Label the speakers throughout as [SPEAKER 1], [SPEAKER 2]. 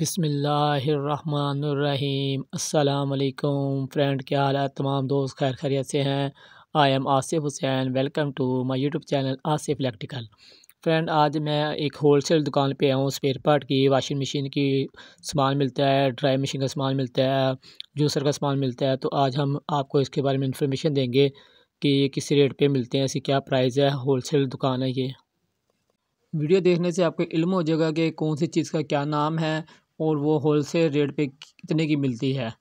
[SPEAKER 1] बिसमीम अल्लाम फ्रेंड, क्या हाल है? तमाम दोस्त खैर खैरियत से हैं। I am Asif Hussain, welcome to my YouTube channel Asif electrical. Friend, आज मैं एक होलसेल दुकान पे आया हूँ स्पेयर पार्ट की, वाशिंग मशीन की सामान मिलता है, ड्राई मशीन का सामान मिलता है, जूसर का सामान मिलता है। तो आज हम आपको इसके बारे में इंफॉर्मेशन देंगे कि ये किस रेट पे मिलते हैं इसकी क्या प्राइस है, होलसेल दुकान है ये। वीडियो देखने से आपको इल्म हो जाएगा कि कौन सी चीज़ का क्या नाम है और वो होल सेल रेट पे कितने की मिलती है।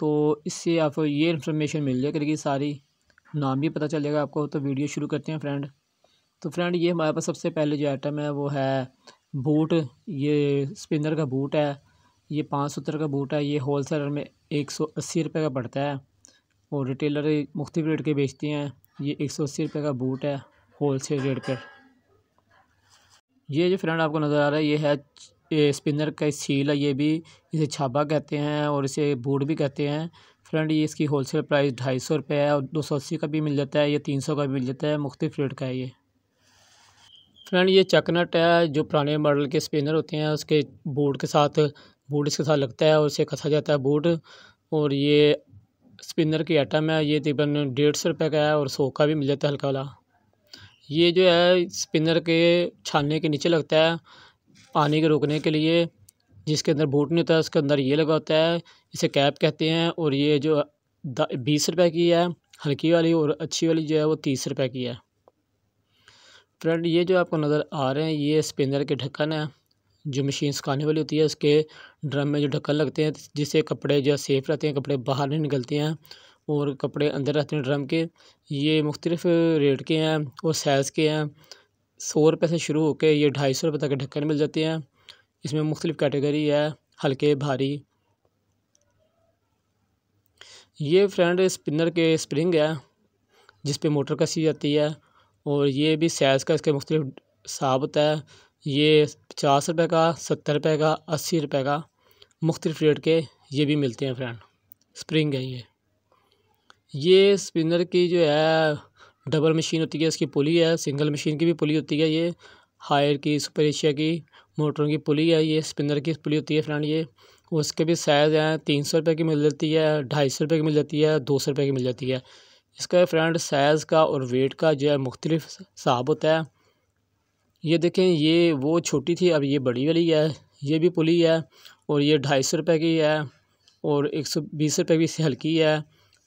[SPEAKER 1] तो इससे आपको ये इन्फॉर्मेशन मिल जाए करेगी सारी नाम भी पता चलेगा आपको तो वीडियो शुरू करते हैं फ्रेंड तो फ्रेंड ये हमारे पास सबसे पहले जो आइटम है, वो है बूट ये स्पिनर का बूट है, ये पाँच सत्तर का बूट है, ये होल सेलर में एक सौ अस्सी रुपये का पड़ता है। और रिटेलर मुख्त रेट के बेचते हैं, ये एक सौ अस्सी रुपये का बूट है होल सेल रेट पर ये जो फ्रेंड आपको नज़र आ रहा है, ये है ये स्पिनर का सील है, ये भी इसे छाबा कहते हैं और इसे बूट भी कहते हैं। फ्रेंड, ये इसकी होलसेल प्राइस ढाई सौ रुपये है और दो सौ अस्सी का भी मिल जाता है, ये तीन सौ का भी मिल जाता है मुख्तफ रेट का है ये। फ्रेंड, ये चकनट है जो पुराने मॉडल के स्पिनर होते हैं, उसके बूट के साथ, बूट इसके साथ लगता है और उसे कसा जाता है बूट। और ये स्पिनर की आइटम है, ये तकरीबन डेढ़ सौ रुपये का है और सौ का भी मिल जाता है हल्का वाला। ये जो है स्पिनर के छानने के नीचे लगता है पानी के रोकने के लिए, जिसके अंदर बूट नहीं होता है उसके अंदर ये लगा होता है, इसे कैप कहते हैं, और ये जो बीस रुपए की है, हल्की वाली और अच्छी वाली जो है, वो तीस रुपए की है। फ्रेंड, ये जो आपको नज़र आ रहे हैं, ये स्पिनर के ढक्कन है, जो मशीन सुखाने वाली होती है, उसके ड्रम में जो ढक्कन लगते हैं, जिससे कपड़े जो सेफ़ रहते हैं, कपड़े बाहर नहीं निकलते हैं, और कपड़े अंदर रहते हैं ड्रम के। ये मुख्तलिफ़ रेट के हैं, और साइज़ के हैं सौ रुपये से शुरू होकर ये ढाई सौ रुपये तक के ढक्कन मिल जाते हैं। इसमें मुख्तलिफ़ कैटेगरी है, हल्के, भारी। ये फ्रेंड स्पिनर के स्प्रिंग है, जिस पे मोटर कसी जाती है और ये भी साइज़ का इसके मुख्तलिफ़ हिसाब होता है। ये पचास रुपये का, सत्तर रुपये का, अस्सी रुपये का मुख्तलिफ़ रेट के ये भी मिलते हैं फ्रेंड। स्प्रिंग है ये। ये स्पिनर की जो है डबल मशीन होती है, इसकी पुली है, सिंगल मशीन की भी पुली होती है ये, हायर की, सुपर एशिया की, मोटरों की पुली है ये, स्पिनर की पुली होती है फ्रेंड ये, उसके भी साइज़ हैं, तीन सौ रुपये की मिल जाती है, ढाई सौ रुपये की मिल जाती है, दो सौ रुपये की मिल जाती है। इसका फ्रेंड साइज़ का और वेट का जो है मुख्तलिफ़ हिसाब होता है। ये देखें, ये वो छोटी थी, अब ये बड़ी वाली है, ये भी पुली है और ये ढाई सौ रुपये की है और एक सौ बीस रुपये की हल्की है।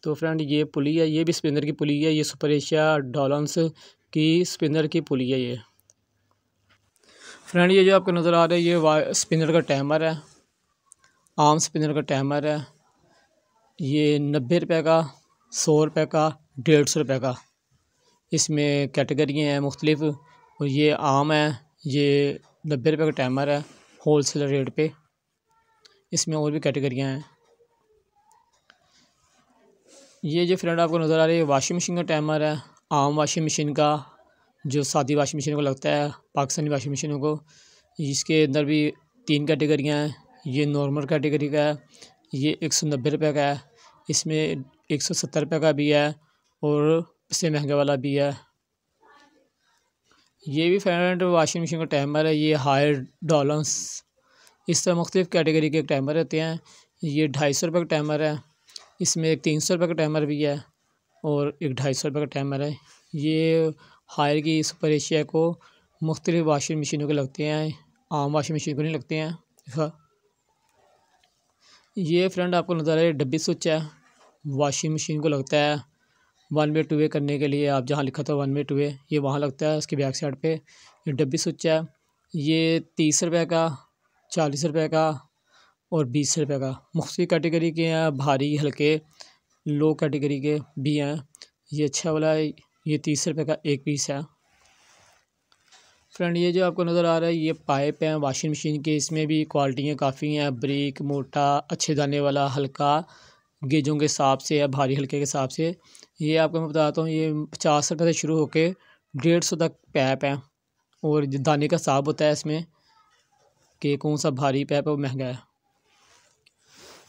[SPEAKER 1] तो फ्रेंड ये पुली है, ये भी स्पिनर की पुली है, ये सुपर एशिया डॉलन्स की स्पिनर की पुली है ये। फ्रेंड ये जो आपको नज़र आ रहा है, ये स्पिनर का टैमर है, आम स्पिनर का टैमर है। ये नब्बे रुपये का, सौ रुपये का, डेढ़ सौ रुपये का। इसमें कैटेगरियाँ हैं मुख्तलिफ़ और ये आम है, ये नब्बे रुपये का टैमर है होल सेल रेट पे। इसमें और भी कैटेगरियाँ हैं। ये जो फ्रेंड आपको नज़र आ रही है वाशिंग मशीन का टाइमर है, आम वाशिंग मशीन का, जो सादी वाशिंग मशीन को लगता है, पाकिस्तानी वाशिंग मशीनों को। इसके अंदर भी तीन कैटेगरियाँ हैं, ये नॉर्मल कैटेगरी का है, ये एक सौ नब्बे रुपये का है, इसमें एक सौ सत्तर रुपये का भी है, और इससे महँगे वाला भी है। ये भी फ्रेंड वाशिंग मशीन का टाइमर है, ये हायर डॉलर्स इस तरह मुख्तलिफ़ कैटेगरी के टाइमर रहते हैं, ये ढाई सौ रुपये का टाइमर है इसमें एक तीन सौ रुपये का टाइमर भी है और एक ढाई सौ रुपये का टाइमर है। ये हायर की सुपर एशिया को मुख्तलिफ़ वाशिंग मशीनों के लगते हैं, आम वाशिंग मशीन को नहीं लगते हैं। ये फ्रेंड आपको नज़र आ रहा है डब्बी स्विच है। वाशिंग मशीन को लगता है वन वे टू वे करने के लिए, आप जहाँ लिखा था वन वे टू वे ये वहाँ लगता है उसके बैक साइड पे। ये डब्बी स्विच है। ये तीस रुपये का, चालीस रुपये का और बीस रुपये का। मुख्तु कैटेगरी के हैं, भारी, हल्के लो कैटेगरी के भी हैं। ये अच्छा वाला है, ये तीस रुपये का एक पीस है। फ्रेंड, ये जो आपको नज़र आ रहा है, ये पाइप हैं वाशिंग मशीन के। इसमें भी क्वालिटियाँ काफ़ी हैं। ब्रिक मोटा, अच्छे दाने वाला, हल्का, गेजों के हिसाब से या भारी हल्के के हिसाब से। ये आपको मैं बताता हूँ, ये पचास रुपये से शुरू होकर डेढ़ सौ तक पैप है। और दाने का हिसाब होता है इसमें कि कौन सा भारी पैप है, वो महँगा है।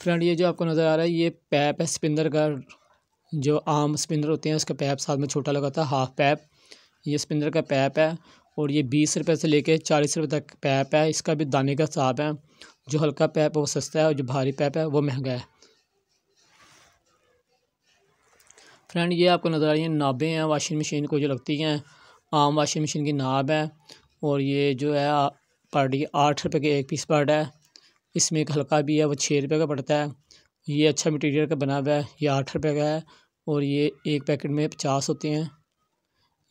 [SPEAKER 1] फ्रेंड, ये जो आपको नज़र आ रहा है, ये पैप है स्पिनर का। जो आम स्पिनर होते हैं, उसका पैप साथ में छोटा लगा था, हाफ़ पैप। ये स्पिनर का पैप है और ये बीस रुपये से लेके चालीस रुपये तक पैप है। इसका भी दाने का हिसाब है। जो हल्का पैप है, वो सस्ता है और जो भारी पैप है, वो महँगा है। फ्रेंड, ये आपको नज़र आ रही है नाबें हैं, वाशिंग मशीन को जो लगती हैं। आम वाशिंग मशीन की नाब है और ये जो है पर डे आठ रुपये के एक पीस पड़ है। इसमें एक हल्का भी है, वो छः रुपये का पड़ता है। ये अच्छा मटीरियल का बना हुआ है, ये आठ रुपये का है और ये एक पैकेट में पचास होते हैं।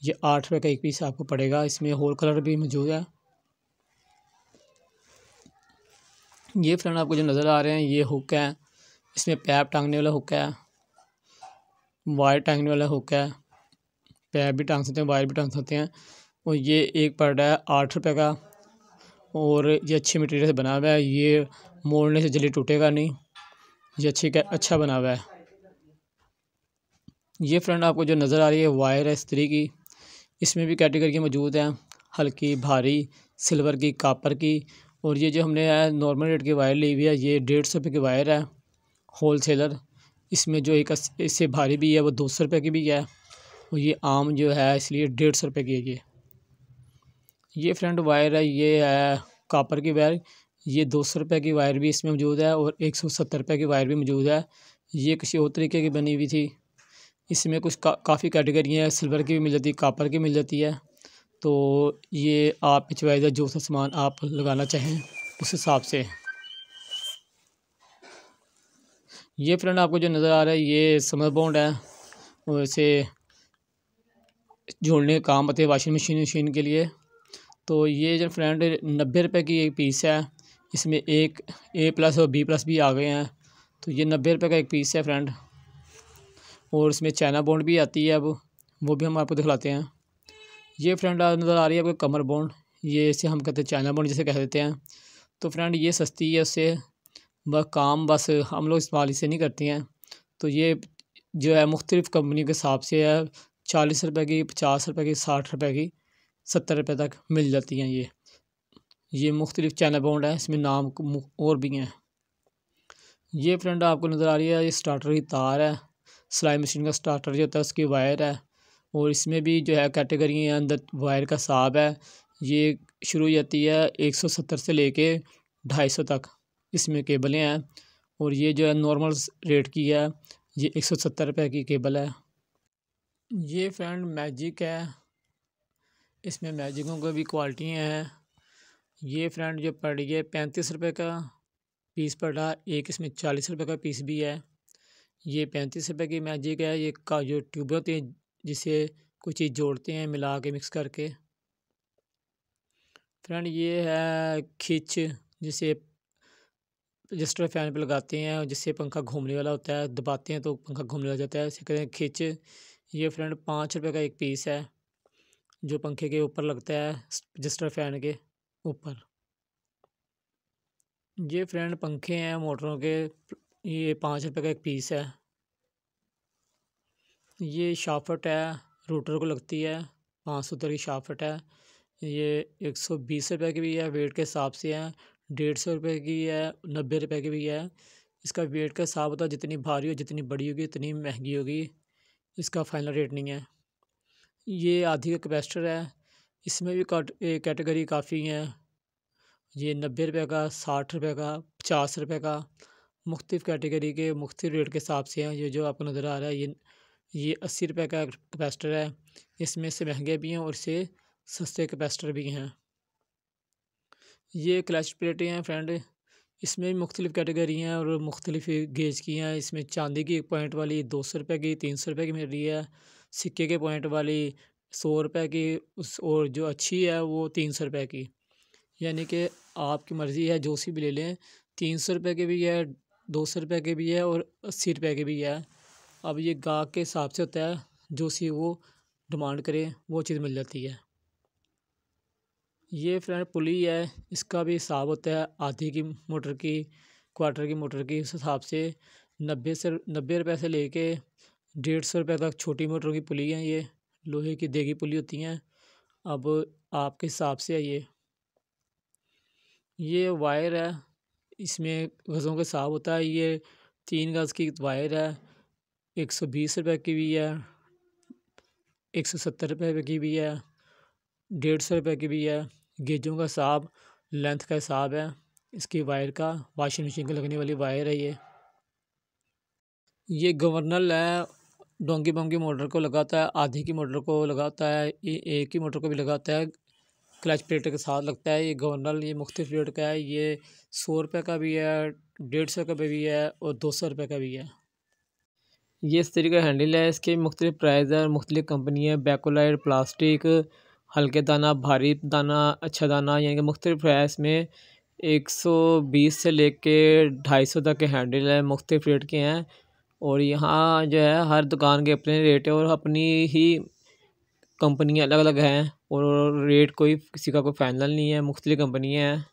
[SPEAKER 1] ये आठ रुपये का एक पीस आपको पड़ेगा, इसमें होल कलर भी मौजूद है। ये फ्रेंड आपको जो नज़र आ रहे हैं, ये हुक है। इसमें पैप टांगने वाला हुक है, वायर टांगने वाला हुक है। पैप भी टांग सकते हैं, वायर भी टांग सकते हैं। और ये एक पड़ रहा है, आठ रुपये का। और ये अच्छे मटेरियल से बना हुआ है। ये मोड़ने से जल्दी टूटेगा नहीं। ये अच्छी अच्छा बना हुआ है। ये फ्रेंड आपको जो नज़र आ रही है वायर है स्त्री की। इसमें भी कैटेगरी मौजूद हैं। हल्की, भारी सिल्वर की कापर की। और ये जो हमने नॉर्मल रेट की वायर ली हुई है, ये डेढ़ सौ रुपये की वायर है। होल सेलर इसमें जो एक इससे भारी भी है, वो दो सौ रुपये की भी है। और ये आम जो है, इसलिए डेढ़ सौ रुपये की है ये। ये फ्रंट वायर है ये है कापर की वायर ये दो सौ रुपये की वायर भी इसमें मौजूद है और एक सौ सत्तर रुपये की वायर भी मौजूद है। ये किसी और तरीके की बनी हुई थी। इसमें कुछ का, काफ़ी कैटेगरी हैं सिल्वर की भी मिल जाती है कापर की मिल जाती है। तो ये आप चॉइस जो सा सामान आप लगाना चाहें उस हिसाब से। ये फ्रेंड आपको जो नज़र आ रहा है ये समर बॉन्ड है और इसे जोड़ने काम आते हैं वाशिंग मशीन मशीन के लिए। तो ये जो फ्रेंड नब्बे रुपए की एक पीस है। इसमें एक ए प्लस और बी प्लस भी आ गए हैं। तो ये नब्बे रुपये का एक पीस है फ्रेंड और इसमें चाइना बॉन्ड भी आती है अब। वो भी हम आपको दिखलाते हैं। ये फ्रेंड नज़र आ रही है आपको कमर बॉन्ड ये इसे हम कहते हैं चाइना बॉन्ड जिसे कह देते हैं। तो फ्रेंड ये सस्ती है उससे। बस काम बस हम लोग इस्तेमाल इसे नहीं करते हैं। तो ये जो है मुख्तलिफ़ कंपनी के हिसाब से है। चालीस रुपए की, पचास रुपए की, साठ रुपए की। सत्तर रुपये तक मिल जाती हैं ये। ये मुख्तलिफ़ चैनल बॉन्ड है, इसमें नाम और भी हैं। ये फ्रेंड आपको नज़र आ रही है, ये स्टार्टर की तार है। सिलाई मशीन का स्टार्टर जो होता है, उसकी वायर है। और इसमें भी जो है, कैटेगरी है अंदर वायर का साब है। ये शुरू हो जाती है एक सौ सत्तर से लेके ढाई सौ तक। इसमें केबलें हैं और ये जो है, नॉर्मल रेट की है। ये एक सौ सत्तर रुपये की केबल है। ये फ्रेंड मैजिक है। इसमें मैजिकों की भी क्वालिटियाँ हैं। ये फ्रेंड जो पड़ गया पैंतीस रुपये का पीस पड़ा, एक इसमें चालीस रुपये का पीस भी है। ये पैंतीस रुपये की मैजिक है, ये का जो ट्यूब होती है, जिसे कोई चीज़ जोड़ते हैं मिला के मिक्स करके। फ्रेंड ये है खिच, जिसे रजिस्टर फ़ैन पे लगाते हैं जिससे पंखा घूमने वाला होता है, दबाते हैं तो पंखा घूमने लग जाता है, इसे कहते हैं खिच। ये फ्रेंड पाँच रुपये का एक पीस है। जो पंखे के ऊपर लगता है रजिस्टर फ़ैन के ऊपर। ये फ्रेंड पंखे हैं, मोटरों के, ये पाँच रुपये का एक पीस है। ये शाफट है रूटर को लगती है, पाँच सौ की शाफट है। ये एक सौ बीस रुपये की भी है वेट के हिसाब से है। डेढ़ सौ रुपये की है, नब्बे रुपये की भी है। इसका वेट का हिसाब होता है, जितनी भारी हो जितनी बड़ी होगी, उतनी महँगी होगी। इसका फाइनल रेट नहीं है। ये आधी का कैपेसिटर है। इसमें भी कैटेगरी काफ़ी हैं। ये नब्बे रुपये का, साठ रुपये का, पचास रुपये का मुख्तफ कैटेगरी के मुख्त रेट के हिसाब से हैं। ये जो आपको नज़र आ रहा है, ये ये अस्सी रुपये का कैपेसिटर है। इसमें से महँगे भी हैं और इससे सस्ते कैपेसिटर भी हैं। ये क्लच प्लेटें हैं फ्रेंड। इसमें भी मुख्तलिफ़ कैटेगरी हैं और मुख्तलिफ़ गेज की हैं। इसमें चांदी की एक पॉइंट वाली दो सौ रुपये की, तीन सौ रुपये की मिल रही है। सिक्के के पॉइंट वाली सौ रुपये की, उस और जो अच्छी है वो तीन सौ रुपये की। यानी कि आपकी मर्ज़ी है, जो सी भी ले लें, तीन सौ रुपये की भी है, दो सौ रुपये की भी है और अस्सी रुपये की भी है। अब ये गाहक के हिसाब से होता है, जो सी वो डिमांड करे, वो चीज़ मिल जाती है। ये फ्रेंड पुली है, इसका भी हिसाब होता है आधी की मोटर की, क्वार्टर की मोटर की उस हिसाब से नब्बे से नब्बे रुपये से लेके डेढ़ सौ रुपये तक छोटी मोटर की पुली हैं ये, लोहे की देगी पुली होती हैं। अब आपके हिसाब से है ये। ये वायर है, इसमें गज़ों के हिसाब होता है, ये तीन गज़ की वायर है, एक सौ बीस रुपये की भी है, एक सौ सत्तर रुपये की भी है, डेढ़ सौ रुपये की भी है। गेजों का हिसाब, लेंथ का हिसाब है, इसकी वायर का, वाशिंग मशीन को लगने वाली वायर है ये। ये गवर्नल है डोंगी बोंगी मोटर को लगाता है, आधी की मोटर को लगाता है, ये एक ही मोटर को भी लगाता है, क्लच प्लेट के साथ लगता है, ये गवर्नल ये मुख्तलिफ़ रेट का है, ये सौ रुपये का भी है, डेढ़ सौ का भी है और दो सौ रुपये का भी है। ये इस तरीके का हैंडल है, इसके मुख्तलिफ़ प्राइज़ है मुख्तलिफ़ कंपनी है बैकोलाइट प्लास्टिक हल्के दाना, भारी दाना अच्छा दाना, यानी कि मुख्तलिफ़ प्राइस में एक सौ बीस से लेके ढाई सौ तक के हैंडल है मुख्तलिफ़ रेट के हैं। और यहाँ जो है हर दुकान के अपने रेट है और अपनी ही कंपनियाँ अलग अलग हैं और रेट कोई किसी का कोई फाइनल नहीं है मुख्तलि कंपनियाँ हैं।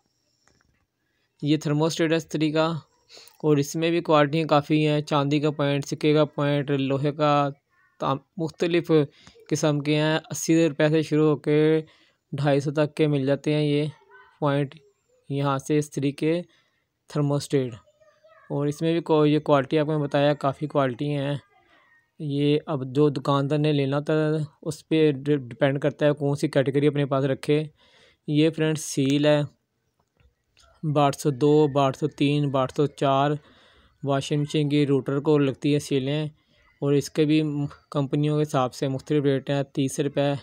[SPEAKER 1] ये थर्मोस्टेट है इस तरीका और इसमें भी क्वालिटियाँ काफ़ी हैं, चांदी का पॉइंट, सिक्के का पॉइंट, लोहे का मुख्तलिफ़ किस्म के हैं। अस्सी रुपये से शुरू होकर ढाई सौ तक के मिल जाते हैं ये पॉइंट यहाँ से इस तरीके थर्मोस्टेट और इसमें भी ये क्वालिटी आपको बताया, काफ़ी क्वालिटी हैं। ये अब जो दुकानदार ने लेना था, उस पर डिपेंड करता है कौन सी कैटेगरी अपने पास रखे। ये फ्रेंड्स सील है। बाट सौ दो बाट सौ तीन बाट सौ चार वाशिंग मशीन की रूटर को लगती है सीलें और इसके भी कंपनियों के हिसाब से मुख्तलिफ़ रेट हैं, तीस रुपये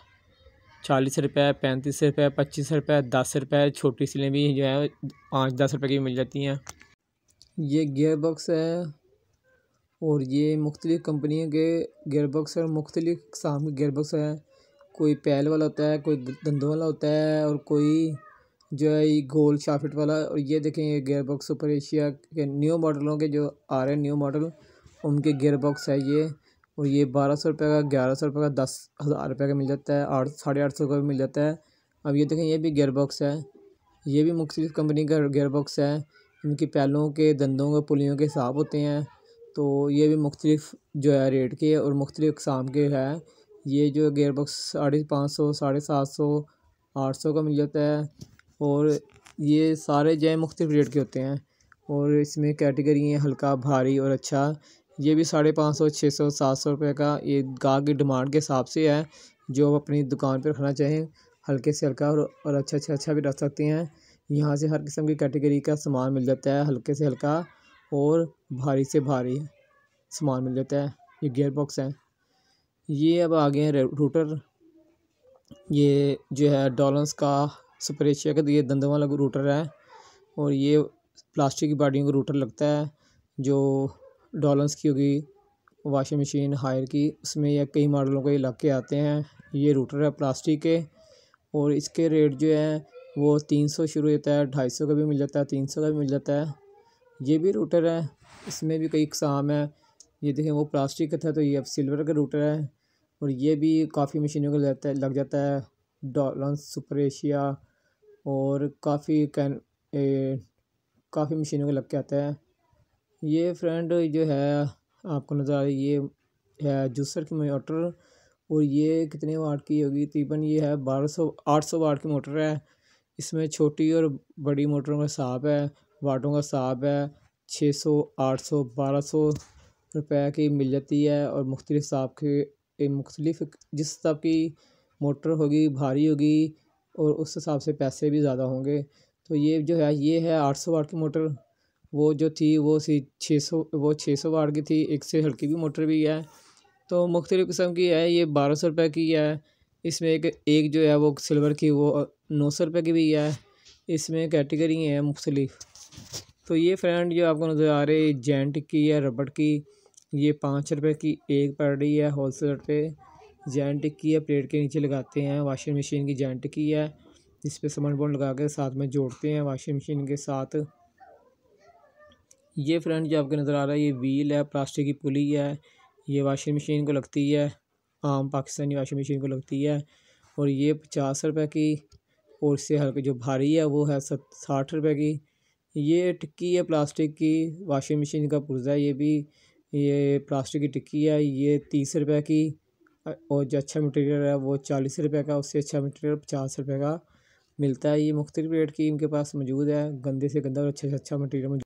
[SPEAKER 1] चालीस रुपये पैंतीस रुपये पच्चीस रुपये दस रुपये छोटी सीलें भी जो है, पाँच दस रुपये की मिल जाती हैं। ये गियर बॉक्स है और ये मुख्तलिफ़ कंपनियों के गियर बॉक्स और मुख्तलिफ़ गियर बॉक्स है। कोई पैल वाला होता है, कोई दंदों वाला होता है और कोई जो है ये गोल शाफिट वाला। और ये देखें, ये gear box super Asia new new मॉडलों के जो आ रहे हैं न्यू मॉडल उनके गियर बॉक्स है ये। और ये बारह सौ रुपये का, ग्यारह सौ रुपये का, दस हज़ार रुपये का मिल जाता है, आठ, साढ़े आठ सौ का भी मिल जाता है। अब ये देखें, ये भी गियर बॉक्स है। ये भी मुख्तलिफ़ कंपनी का गियर बॉक्स है। इनकी पैलों के दंदों के पुलियों के हिसाब होते हैं। तो ये भी मुख्तलिफ़ जो है रेट के और मुख्तलिफ़ इकसाम के हैं। ये जो गेयर बॉक्स साढ़े पाँच सौ साढ़े सात सौ आठ सौ का मिल जाता है और ये सारे जो है मुख्तलिफ़ रेट के होते हैं। और इसमें कैटेगरी हैं हल्का भारी और अच्छा। ये भी साढ़े पाँच सौ छः सौ सात सौ रुपये का ये गाहक की डिमांड के हिसाब से है। जो अपनी दुकान पर रखना चाहें हल्के से हल्का और, और अच्छा से अच्छा भी रख सकते हैं। यहाँ से हर किस्म की कैटेगरी का सामान मिल जाता है, हल्के से हल्का और भारी से भारी सामान मिल जाता है। ये गियर बॉक्स है। ये अब आ गए हैं रूटर ये जो है डॉलन्स का सुपर एशिया का, ये दंदों वाला रूटर है और ये प्लास्टिक की बाडियों का रूटर लगता है, जो डॉलन्स की होगी वॉशिंग मशीन हायर की, उसमें या कई मॉडलों के ये लग के आते हैं। ये रूटर है प्लास्टिक के और इसके रेट जो है वो तीन सौ शुरू होता है, ढाई सौ का भी मिल जाता है, तीन सौ का भी मिल जाता है। ये भी रूटर है, इसमें भी कई इकसाम है। ये देखें, वो प्लास्टिक का था तो ये अब सिल्वर का रूटर है और ये भी काफ़ी मशीनों का लगता है, लग जाता है। डॉलन सुपर एशिया और काफ़ी कैन काफ़ी मशीनों को लग के आता है। ये फ्रेंड जो है, आपको नज़र आ रही, ये है जूसर की मोटर और ये कितने वाट की होगी? तकरीबन ये है बारह सौ, आठ सौ वाट की मोटर है। इसमें छोटी और बड़ी मोटरों का हिसाब है, वाटों का हिसाब है, छः सौ, आठ सौ, बारह सौ रुपये की मिल जाती है और मुख्तलिफ़ हिसाब के मुख्तलिफ़ जिस हिसाब की मोटर होगी, भारी होगी और उस हिसाब से पैसे भी ज़्यादा होंगे। तो ये जो है, ये है आठ सौ वाट की मोटर। वो जो थी, वो सी, छः सौ, वो छः सौ वाट की थी, एक से हल्की भी मोटर भी है। तो मुख्तलिफ़ किस्म की है, ये बारह सौ रुपये की है। इसमें एक एक जो है, वो सिल्वर की, वो नौ सौ रुपये की भी है। इसमें कैटेगरी है मुख्तलिफ़। तो ये फ्रेंड जो आपको नज़र आ रही है, जेंट की है रबड़ की, ये पाँच रुपये की एक पड़ रही है होल सेल पे। जेंट की है प्लेट के नीचे लगाते हैं, वाशिंग मशीन की जेंट की है। इस पर समन बोर्ड लगा के साथ में जोड़ते हैं वाशिंग मशीन के साथ। ये फ्रेंड जो आपको नज़र आ रहा है, ये व्हील है, प्लास्टिक की पुली है, ये वाशिंग मशीन को लगती है, आम पाकिस्तानी वाशिंग मशीन को लगती है। और ये पचास रुपये की और इससे हल्के जो भारी है वो है सत, साठ रुपये की। ये टिक्की है, प्लास्टिक की वाशिंग मशीन का पुर्जा ये भी, ये प्लास्टिक की टिक्की है, ये तीस रुपये की। और जो अच्छा मटेरियल है वो चालीस रुपये का, उससे अच्छा मटेरियल पचास रुपये का मिलता है। ये मुख्तलिफ़ रेट की इनके पास मौजूद है, गंदे से गंदा और अच्छे से अच्छा मटेरियल मौजूद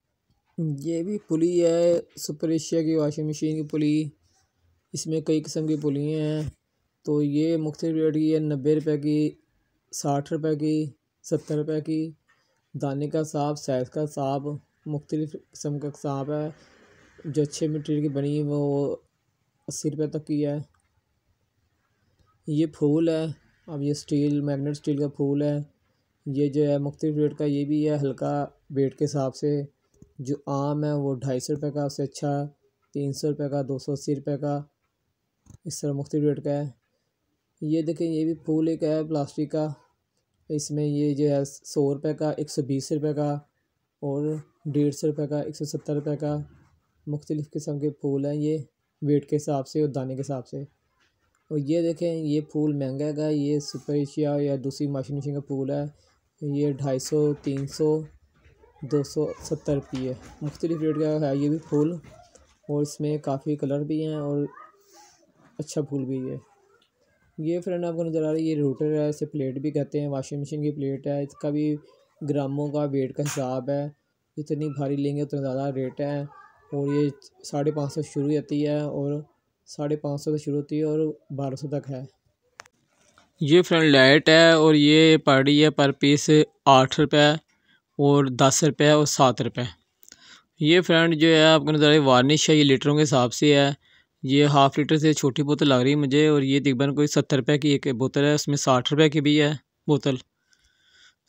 [SPEAKER 1] ये भी पुली है, सुपर एशिया की वाशिंग मशीन की पुली। इसमें कई किस्म की पुलियाँ हैं। तो ये मुख्तलिफ़ रेट की है, नब्बे रुपये की। साठ रुपये की, सत्तर रुपये की। दाने का साब साइज़ का साब मुख्तलिफ़ किस्म का साब है। जो अच्छे मटेरियल की बनी है, वो अस्सी रुपये तक की है। ये फूल है। अब ये स्टील मैगनेट स्टील का फूल है। ये जो है, मुख्तलिफ़ रेट का, ये भी है हल्का वेट के हिसाब से। जो आम है, वो ढाई सौ रुपये का, उससे अच्छा तीन सौ रुपये का, दो सौ अस्सी रुपये का। इस तरह मुख्तलिफ़ रेट का है। ये देखें, ये भी फूल एक है, प्लास्टिक का। इसमें ये जो है सौ रुपये का, एक सौ बीस रुपये का और डेढ़ सौ रुपये का, एक सौ सत्तर रुपये का मुख्तलिफ़ किस्म के फूल हैं ये, वेट के हिसाब से और दाने के हिसाब से। और ये देखें, ये फूल महँगा है ये सुपर एशिया या दूसरी वाशिंग मशीन का फूल है, ये ढाई सौ, तीन सौ, दो सौ सत्तर रुपये मुख्तलिफ़ रेट का है ये भी फूल और इसमें काफ़ी कलर भी हैं और अच्छा फूल भी है। ये फ्रेंड आपको नज़र आ रही है, ये रूटर है, इसे प्लेट भी कहते हैं वाशिंग मशीन की प्लेट है, इसका भी ग्रामों का वेट का हिसाब है। जितनी भारी लेंगे उतना ज़्यादा रेट है और ये साढ़े पाँच सौ शुरू होती है और साढ़े पाँच सौ से शुरू होती है और बारह सौ तक है।
[SPEAKER 2] ये फ्रंट लाइट है और ये पड़ है, पर पीस आठ रुपये और दस रुपये और सात रुपये ये फ्रेंड जो है आपको नज़र आ रही वार्निश है, ये लीटरों के हिसाब से है। ये हाफ़ लीटर से छोटी बोतल लग रही है मुझे और ये तकरीबन कोई सत्तर रुपये की एक बोतल है, उसमें साठ रुपये की भी है बोतल।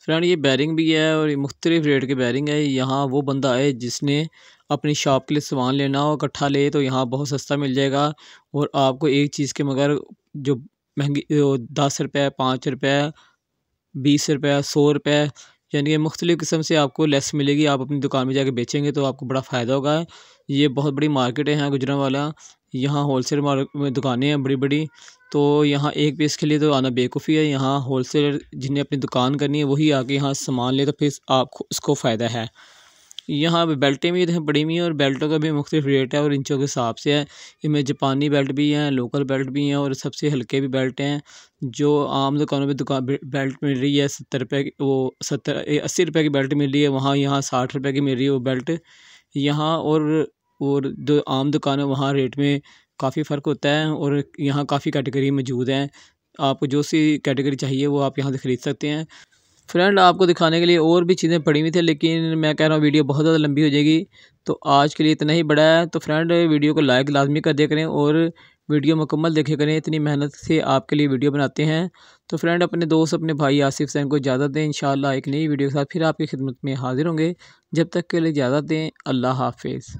[SPEAKER 2] फ्रेंड, ये बैरिंग भी है और मुख्तलिफ़ रेट के बैरिंग है। यहाँ वो बंदा है जिसने अपनी शॉप के लिए सामान लेना हो, इकट्ठा ले तो यहाँ बहुत सस्ता मिल जाएगा और आपको एक चीज़ के मगर जो महँगी दस रुपये पाँच रुपये बीस रुपये सौ रुपये यानी कि मुख्तलिफ़ किस्म से आपको लेस मिलेगी। आप अपनी दुकान में जाके बेचेंगे तो आपको बड़ा फ़ायदा होगा। ये बहुत बड़ी मार्केट है यहाँ गुजरा वाला। यहाँ होलसेल में दुकानें हैं बड़ी बड़ी तो यहाँ एक पीस के लिए तो आना बेवकूफ़ी है। यहाँ होल सेलर जिन्हें अपनी दुकान करनी है, वही आके यहाँ सामान ले तो फिर आपको उसको फ़ायदा है। यहाँ पे बेल्टें भी इधर पड़ी हुई हैं और बेल्टों का भी मुख्तलिफ़ रेट है और इंचों के हिसाब से है। इनमें जापानी बेल्ट भी हैं, लोकल बेल्ट भी हैं और सबसे हल्के भी बेल्ट हैं, जो आम दुकानों पे दुकान बेल्ट मिल रही है सत्तर रुपये की, वो सत्तर अस्सी रुपये की बेल्ट मिल रही है, वहाँ यहाँ साठ रुपये की मिल रही है वो बेल्ट। यहाँ और और जो आम दुकान है, वहाँ रेट में काफ़ी फ़र्क होता है और यहाँ काफ़ी कैटेगरी मौजूद हैं। आपको जो सी कैटेगरी चाहिए वो आप यहाँ से ख़रीद सकते हैं। फ्रेंड, आपको दिखाने के लिए और भी चीज़ें पड़ी हुई थी, लेकिन मैं कह रहा हूँ, वीडियो बहुत ज़्यादा लंबी हो जाएगी। तो आज के लिए इतना ही बड़ा है। तो फ्रेंड, वीडियो को लाइक लाजमी कर दिया करें और वीडियो मुकम्मल देखे करें। इतनी मेहनत से आपके लिए वीडियो बनाते हैं। तो फ्रेंड, अपने दोस्त, अपने भाई आसिफ सैन को इजाज़त दें। इन एक नई वीडियो के साथ फिर आपकी खिदमत में हाजिर होंगे। जब तक के लिए इजाज़त दें। अल्लाह हाफिज़।